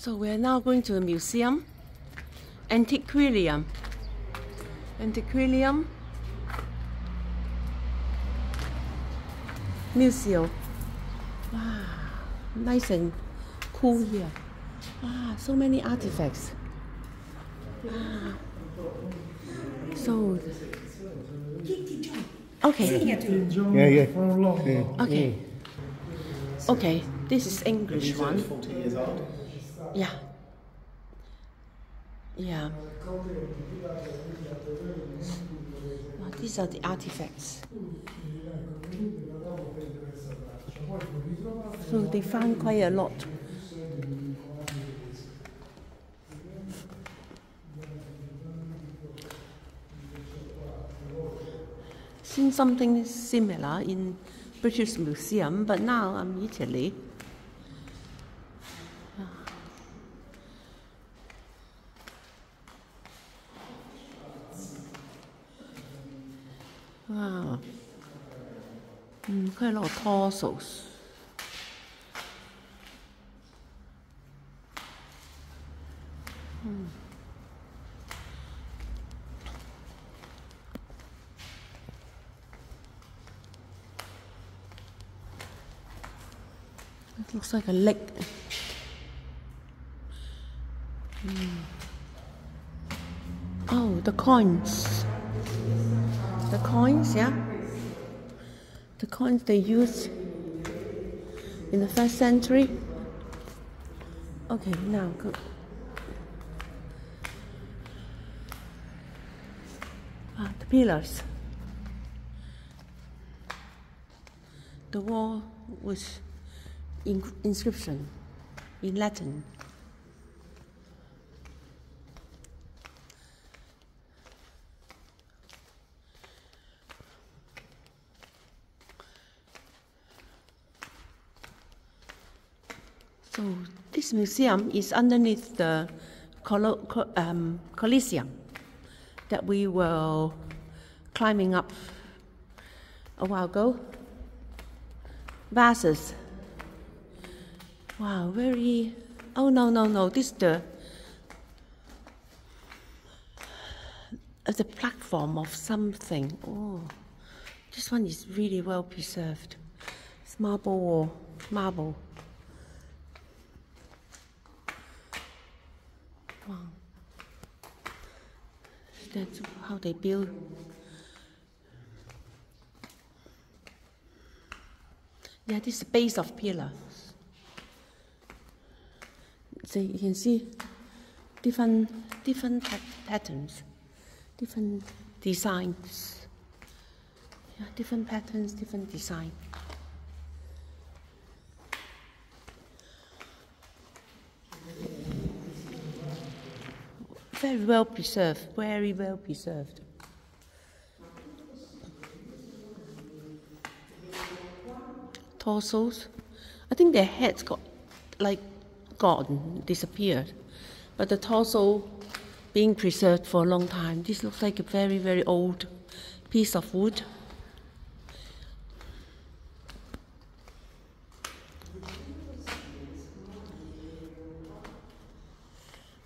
So we're now going to the museum, Antiquarium. Antiquarium Museum. Wow, ah, nice and cool here. Wow, so many artifacts. Wow. So, okay, yeah. yeah. okay, okay. This is English one. 40 years old. Yeah. Yeah. These are the artifacts. So they found quite a lot. Seen something similar in British Museum, but now I'm Italy. Wow. Mm. It looks like a leg. Hmm. Oh, the coins. The coins, yeah. The coins they used in the first century. Okay, now go. Ah, the pillars. The wall with in- inscription in Latin. So this museum is underneath the Colo- Co- um, Coliseum that we were climbing up a while ago. Vases. Wow, very. Oh no no no! This the uh, the platform of something. Oh, this one is really well preserved. It's marble wall, marble. That's how they build. Yeah, this is the base of pillar. So you can see different different patterns, different designs. Yeah, different patterns, different design. Very well preserved, very well preserved. Torsos. I think their heads got like gone, disappeared. But the torso being preserved for a long time. This looks like a very, very old piece of wood.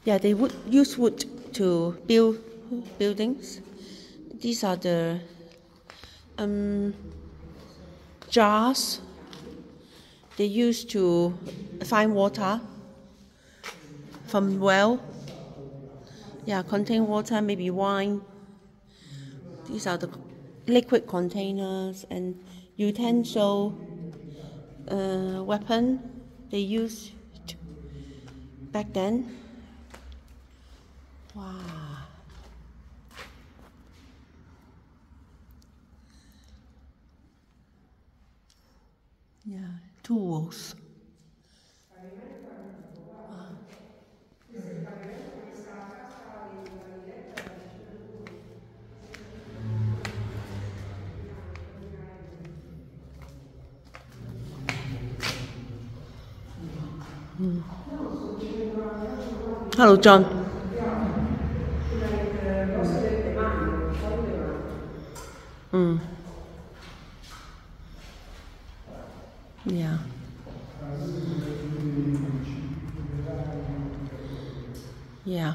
Yeah, they would use wood to build buildings. These are the um, jars they used to find water from well. Yeah, contain water, maybe wine. These are the liquid containers and utensil, uh, weapon they used back then. Wow. Yeah, tools. Hello, John. Yeah. Yeah.